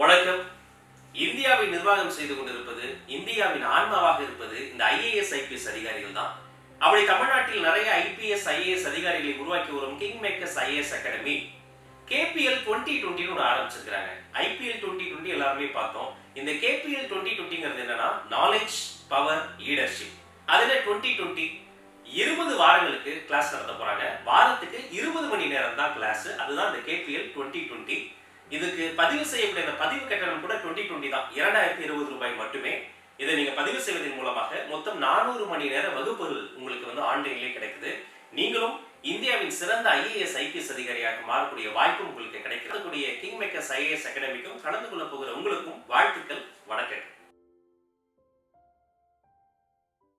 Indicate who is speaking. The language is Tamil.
Speaker 1: வணக்கம். இந்தியாவை நிர்வாகம் செய்து கொண்டிருப்பது இந்தியாவின் ஆன்மாவாக இருப்பது இந்த ஐஏஎஸ் ஐபிஎஸ் அதிகாரிகள் தான். அப்படி தமிழ்நாட்டில் நிறைய ஐபிஎஸ் ஐஏஎஸ் அதிகாரிகளை உருவாக்கி வரும் king makers IAS academy KPL twenty டுவெண்ட்டின்னு ஒன்று ஆரம்பிச்சிருக்காங்க ஐபிஎல் டுவெண்ட்டி டுவெண்ட்டி எல்லாருமே பார்த்தோம். இந்த கேபிஎல் டுவெண்ட்டி டுவெண்ட்டிங்கிறது என்னன்னா நாலேஜ் பவர் லீடர்ஷிப் அதுல டுவெண்ட்டி டுவெண்ட்டி இருபது வாரங்களுக்கு கிளாஸ் நடத்த போறாங்க. வாரத்துக்கு இருபது மணி நேரம் தான் கிளாஸ் அதுதான் இந்த கேபிஎல் டுவெண்ட்டி டுவெண்ட்டி இதுக்கு பதிவு செய்யக்கூடிய அந்த பதிவு கட்டணம் கூட டுவெண்ட்டி டுவெண்ட்டி தான். இரண்டாயிரத்தி இருபது ரூபாய் மட்டுமே. இதை நீங்க பதிவு செய்வதன் மூலமாக மொத்தம் நானூறு மணி நேர வகுப்புகள் உங்களுக்கு வந்து ஆன்லைன்லேயே கிடைக்குது. நீங்களும் இந்தியாவின் சிறந்த ஐஏஎஸ் ஐபிஎஸ் அதிகாரியாக மாறக்கூடிய வாய்ப்பு உங்களுக்கு கிடைக்கக்கூடிய கிங் மேக்கர்ஸ் ஐஏஎஸ் அகாடமிக்கும் கலந்து கொள்ள போகிற உங்களுக்கும் வாழ்த்து